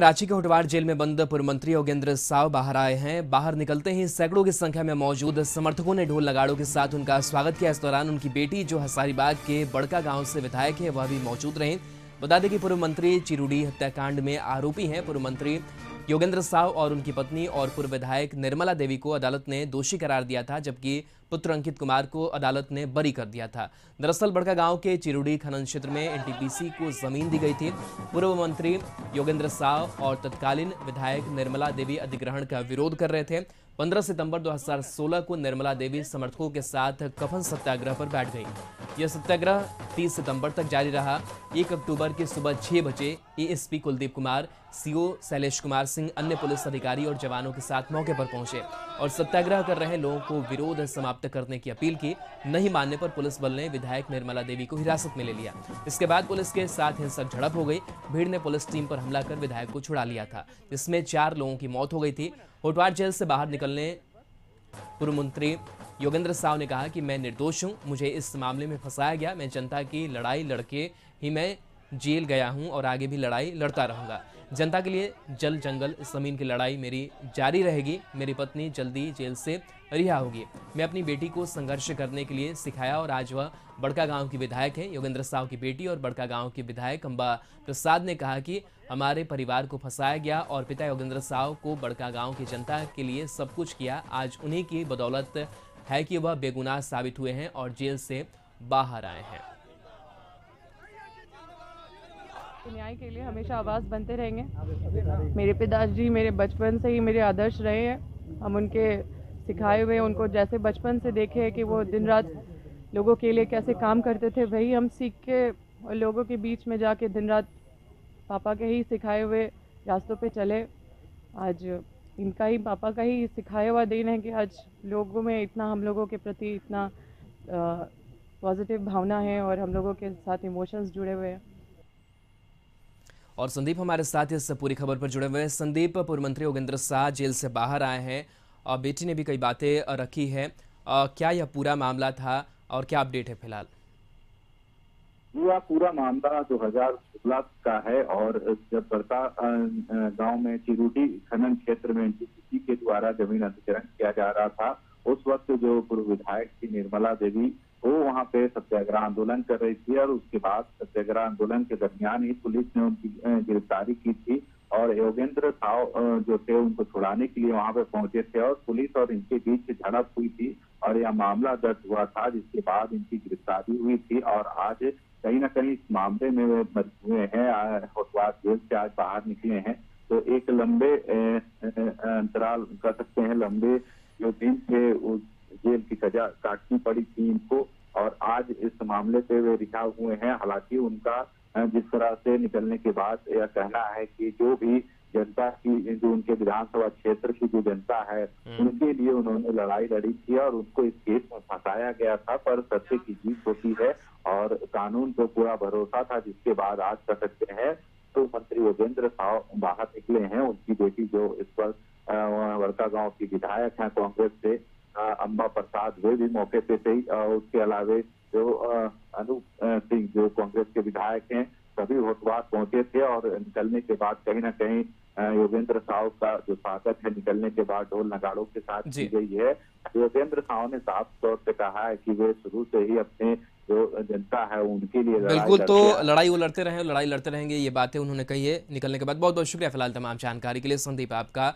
रांची के होटवार जेल में बंद पूर्व मंत्री योगेंद्र साव बाहर आए हैं। बाहर निकलते ही सैकड़ों की संख्या में मौजूद समर्थकों ने ढोल नगाड़ों के साथ उनका स्वागत किया। इस दौरान उनकी बेटी, जो हजारीबाग के बड़का गाँव से विधायक है, वह भी मौजूद रहे। बता दें कि पूर्व मंत्री चिरुडी हत्याकांड में आरोपी हैं। पूर्व मंत्री योगेंद्र साव और उनकी पत्नी और पूर्व विधायक निर्मला देवी को अदालत ने दोषी करार दिया था, जबकि पुत्र अंकित कुमार को अदालत ने बरी कर दिया था। दरअसल बड़का गाँव के चिरुडी खनन क्षेत्र में एनटीपीसी को ज़मीन दी गई थी। पूर्व मंत्री योगेंद्र साव और तत्कालीन विधायक निर्मला देवी अधिग्रहण का विरोध कर रहे थे। 15 सितंबर 2016 को निर्मला देवी समर्थकों के साथ कफन सत्याग्रह पर बैठ गई। यह सत्याग्रह 30 सितंबर तक जारी रहा। 1 अक्टूबर की सुबह छह बजे एएसपी कुलदीप कुमार सीओ शैलेश कुमार सिंह, अन्य पुलिस अधिकारी और जवानों के साथ मौके पर पहुँचे और सत्याग्रह कर रहे लोगों को विरोध समाप्त करने की अपील की। नहीं मानने पर पुलिस बल ने विधायक निर्मला देवी को हिरासत में ले लिया। इसके बाद पुलिस के साथ हिंसक झड़प हो गई। भीड़ ने पुलिस टीम पर हमला कर विधायक को छुड़ा लिया था, जिसमें चार लोगों की मौत हो गई थी। होटवार जेल से बाहर निकलने पूर्व मंत्री योगेंद्र साव ने कहा कि मैं निर्दोष हूँ, मुझे इस मामले में फंसाया गया, मैं जनता की लड़ाई, लड़के ही मैं जेल गया हूँ और आगे भी लड़ाई लड़ता रहूँगा। जनता के लिए जल जंगल ज़मीन की लड़ाई मेरी जारी रहेगी। मेरी पत्नी जल्दी जेल से रिहा होगी। मैं अपनी बेटी को संघर्ष करने के लिए सिखाया और आज वह बड़का गाँव की विधायक है। योगेंद्र साव की बेटी और बड़का गाँव की विधायक अम्बा प्रसाद ने कहा कि हमारे परिवार को फंसाया गया और पिता योगेंद्र साव को बड़का गाँव की जनता के लिए सब कुछ किया। आज उन्हीं की बदौलत है कि वह बेगुनाह साबित हुए हैं और जेल से बाहर आए हैं। न्याय के लिए हमेशा आवाज़ बनते रहेंगे। मेरे पिताजी, मेरे बचपन से ही मेरे आदर्श रहे हैं। हम उनके सिखाए हुए उनको जैसे बचपन से देखे हैं कि वो दिन रात लोगों के लिए कैसे काम करते थे, वही हम सीख के और लोगों के बीच में जाके दिन रात पापा के ही सिखाए हुए रास्तों पे चले। आज इनका ही, पापा का ही सिखाया हुआ दिन है कि आज लोगों में इतना, हम लोगों के प्रति इतना पॉजिटिव भावना है और हम लोगों के साथ इमोशंस जुड़े हुए हैं। और संदीप हमारे साथ इस पूरी खबर पर जुड़े हुए हैं। संदीप, पूर्व मंत्री योगेंद्र शाह जेल से बाहर आए हैं और बेटी ने भी कई बातें रखी है। क्या यह पूरा मामला था और क्या अपडेट है फ़िलहाल? यह पूरा मामला दो हज़ार सोलह का है और जब बड़का गाँव में चिरूटी खनन क्षेत्र में एनटीपीसी के द्वारा ज़मीन अधिग्रहण किया जा रहा था, उस वक्त जो पूर्व विधायक थी निर्मला देवी वो वहाँ पे सत्याग्रह आंदोलन कर रही थी और उसके बाद सत्याग्रह आंदोलन के दरमियान ही पुलिस ने उनकी गिरफ्तारी की थी और योगेंद्र साव जो थे उनको छुड़ाने के लिए वहाँ पे पहुँचे थे और पुलिस और इनके बीच झड़प हुई थी और यह मामला दर्ज हुआ था, जिसके बाद इनकी गिरफ्तारी हुई थी और आज कहीं ना कहीं इस मामले में वे हुए हैं होटवार जेल से आज बाहर निकले हैं। तो एक लंबे अंतराल कर सकते हैं, लंबे जो दिन थे उस जेल की सजा काटनी पड़ी थी इनको। और आज इस मामले पे वे रिहा हुए हैं। हालाँकि उनका जिस तरह से निकलने के बाद यह कहना है कि जो भी जनता की जो उनके विधानसभा क्षेत्र की जो जनता है उनके लिए उन्होंने लड़ाई लड़ी थी और उनको इस केस में फंसाया गया था पर सत्य की जीत होती है और कानून को पूरा भरोसा था जिसके बाद आज सकते हैं तो मंत्री योगेंद्र साव बाहर निकले हैं। उनकी बेटी जो इस पर बड़का गाँव की विधायक हैं कांग्रेस से अम्बा प्रसाद वे भी मौके पे थे। उसके अलावे जो अनूप सिंह जो कांग्रेस के विधायक हैं सभी होटवार पहुँचे थे और निकलने के बाद कहीं ना कहीं योगेंद्र साहु का जो स्वागत है निकलने के बाद ढोल नगाड़ों के साथ की गई है। योगेंद्र साहु ने साफ़ तौर से कहा है कि वे शुरू से ही अपने जो जनता है उनके लिए बिल्कुल तो लड़ाई वो लड़ते रहे लड़ाई लड़ते रहेंगे ये बातें उन्होंने कही है। निकलने के बाद बहुत बहुत शुक्रिया फ़िलहाल तमाम जानकारी के लिए। संदीप आपका